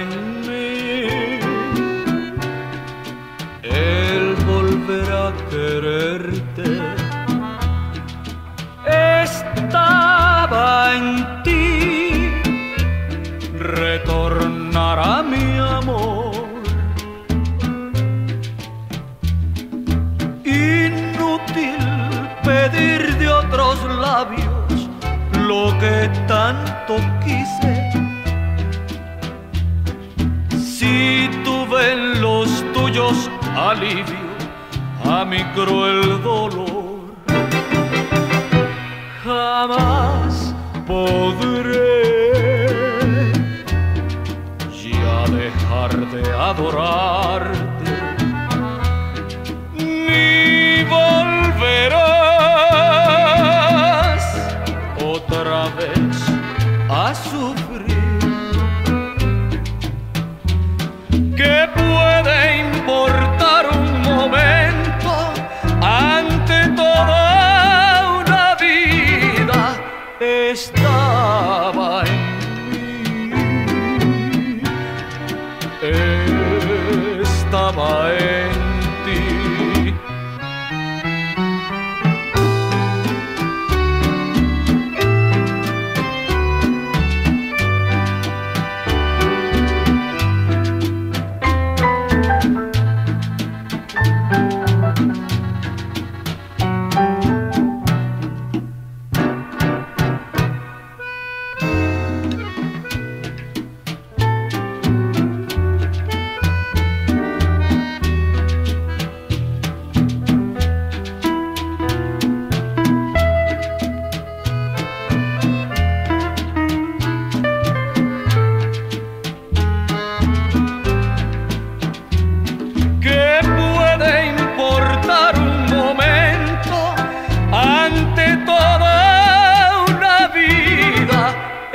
en mí. Él volverá a quererte. Estaba en ti, retornará mi amor. Inútil pedir de otros labios lo que tanto quise alivio a mi cruel dolor. Jamás podré ya dejar de adorarte, ni volverás otra vez a sufrir.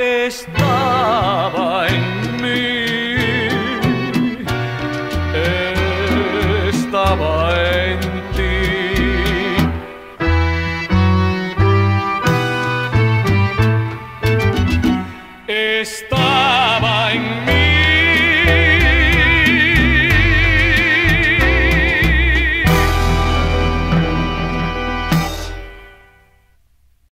estaba en mí, estaba en ti. Estaba en mí.